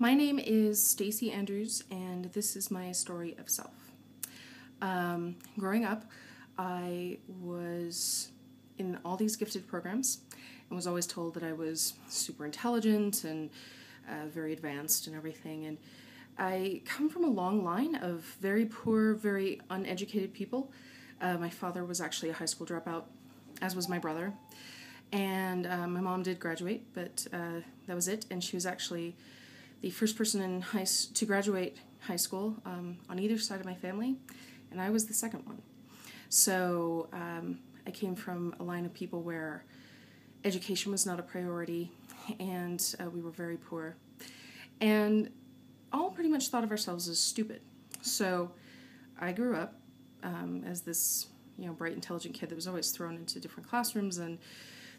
My name is Stacy Andrews, and this is my story of self. Um, growing up, I was in all these gifted programs and was always told that I was super intelligent and uh, very advanced and everything. And I come from a long line of very poor, very uneducated people. Uh, my father was actually a high school dropout, as was my brother. And uh, my mom did graduate, but uh, that was it. And she was actually the first person in high to graduate high school um, on either side of my family, and I was the second one. So um, I came from a line of people where education was not a priority, and uh, we were very poor, and all pretty much thought of ourselves as stupid. So I grew up um, as this you know bright, intelligent kid that was always thrown into different classrooms and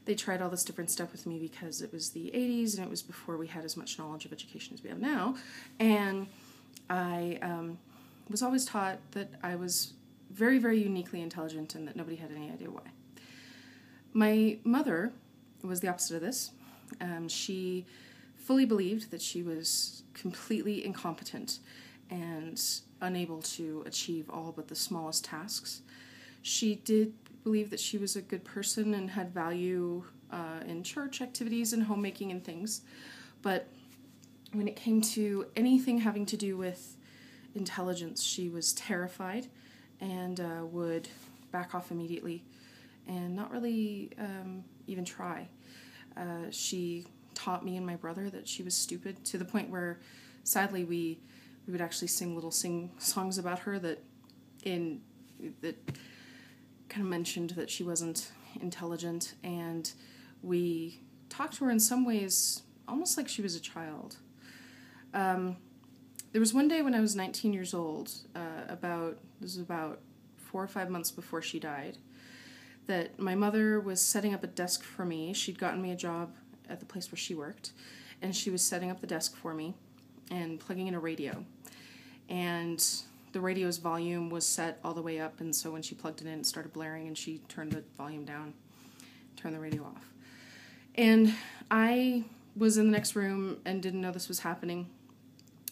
they tried all this different stuff with me because it was the 80s and it was before we had as much knowledge of education as we have now. And I um, was always taught that I was very, very uniquely intelligent and that nobody had any idea why. My mother was the opposite of this. Um, she fully believed that she was completely incompetent and unable to achieve all but the smallest tasks. She did believed that she was a good person and had value uh, in church activities and homemaking and things. But when it came to anything having to do with intelligence, she was terrified and uh, would back off immediately and not really um, even try. Uh, she taught me and my brother that she was stupid to the point where, sadly, we we would actually sing little sing songs about her that in that kind of mentioned that she wasn't intelligent, and we talked to her in some ways almost like she was a child. Um, there was one day when I was 19 years old, uh, about this was about four or five months before she died, that my mother was setting up a desk for me. She'd gotten me a job at the place where she worked, and she was setting up the desk for me and plugging in a radio. And the radio's volume was set all the way up, and so when she plugged it in, it started blaring, and she turned the volume down, turned the radio off. And I was in the next room and didn't know this was happening.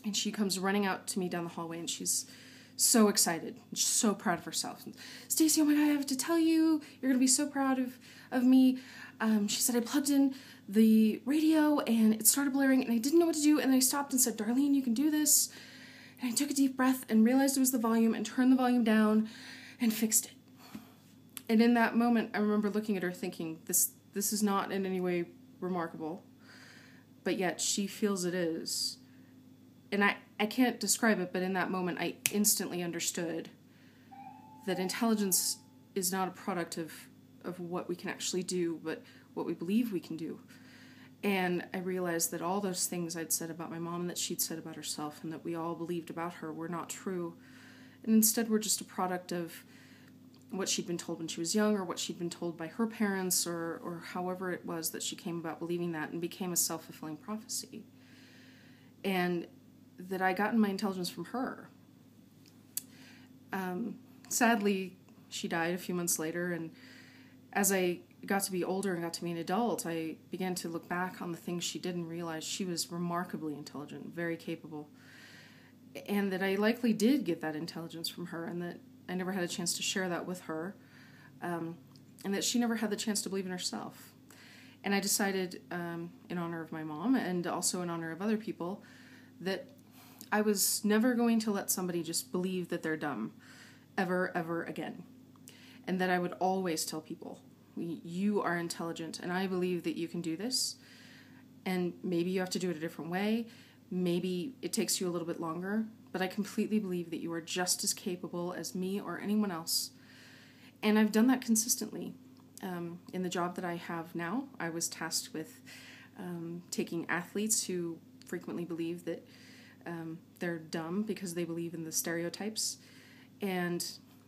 And she comes running out to me down the hallway, and she's so excited, so proud of herself. Stacy, oh my god, I have to tell you, you're gonna be so proud of of me. Um, she said I plugged in the radio and it started blaring, and I didn't know what to do, and I stopped and said, Darlene, you can do this. And I took a deep breath and realized it was the volume and turned the volume down and fixed it. And in that moment, I remember looking at her thinking, this, this is not in any way remarkable, but yet she feels it is. And I, I can't describe it, but in that moment, I instantly understood that intelligence is not a product of, of what we can actually do, but what we believe we can do. And I realized that all those things I'd said about my mom and that she'd said about herself and that we all believed about her were not true. And instead were just a product of what she'd been told when she was young or what she'd been told by her parents or, or however it was that she came about believing that and became a self fulfilling prophecy. And that I gotten my intelligence from her. Um, sadly, she died a few months later, and as I got to be older and got to be an adult, I began to look back on the things she did and realize she was remarkably intelligent, very capable, and that I likely did get that intelligence from her, and that I never had a chance to share that with her, um, and that she never had the chance to believe in herself. And I decided, um, in honor of my mom and also in honor of other people, that I was never going to let somebody just believe that they're dumb ever, ever again. And that I would always tell people you are intelligent, and I believe that you can do this. And maybe you have to do it a different way. Maybe it takes you a little bit longer, but I completely believe that you are just as capable as me or anyone else. And I've done that consistently. Um, in the job that I have now, I was tasked with um, taking athletes who frequently believe that um, they're dumb because they believe in the stereotypes. And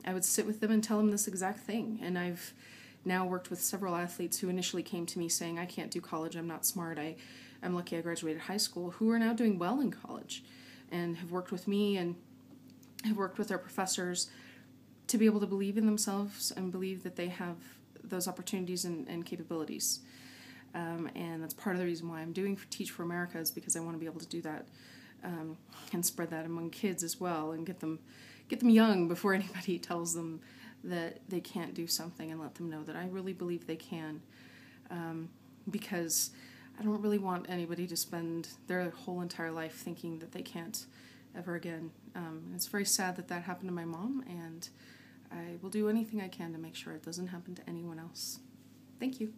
I would sit with them and tell them this exact thing. And I've now worked with several athletes who initially came to me saying, I can't do college, I'm not smart, I, I'm lucky I graduated high school, who are now doing well in college and have worked with me and have worked with their professors to be able to believe in themselves and believe that they have those opportunities and, and capabilities. Um, and that's part of the reason why I'm doing Teach for America is because I want to be able to do that um, and spread that among kids as well and get them get them young before anybody tells them that they can't do something and let them know that I really believe they can. Um, because I don't really want anybody to spend their whole entire life thinking that they can't ever again. Um, it's very sad that that happened to my mom, and I will do anything I can to make sure it doesn't happen to anyone else. Thank you.